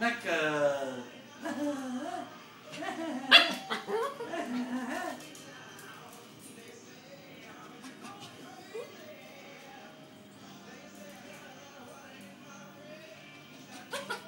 那个。Ha